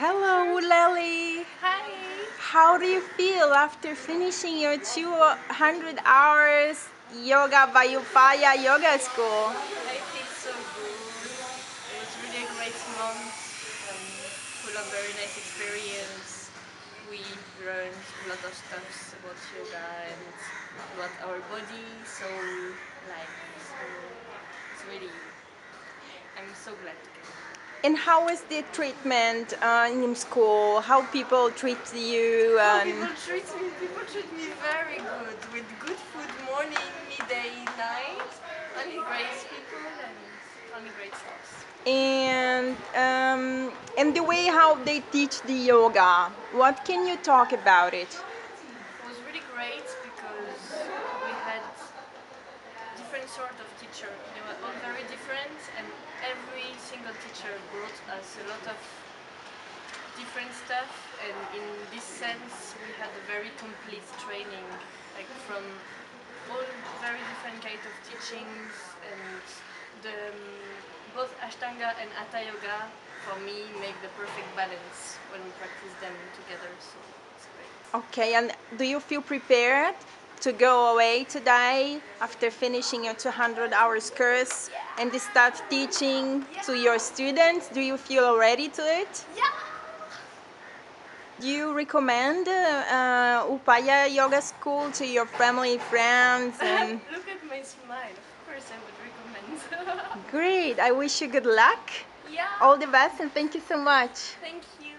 Hello, Lily. Hi. How do you feel after finishing your 200 hours yoga by Upaya Yoga School? I feel so good. It was really a great month, um, full of very nice experience. We learned a lot of stuff about yoga and about our body, soul, life. So it's really, I'm so glad to get here. And how is the treatment uh, in school? How people treat you? Oh, people treat me, people treat me very good with good food morning, midday, night. Only great people and only great stuff. and um, and the way how they teach the yoga. What can you talk about it? It was really great because we had different sort of teacher. They were all very different and teacher brought us a lot of different stuff and in this sense we had a very complete training like from all very different kind of teachings and the um, both Ashtanga and Hatha Yoga for me make the perfect balance when we practice them together so it's great. Okay, and do you feel prepared to go away today after finishing your 200 hours course and to start teaching to your students? Do you feel ready to it? Yeah! Do you recommend uh, uh, Upaya Yoga School to your family, friends? And Look at my smile. Of course, I would recommend. great! I wish you good luck. yeah. All the best, and thank you so much. Thank you.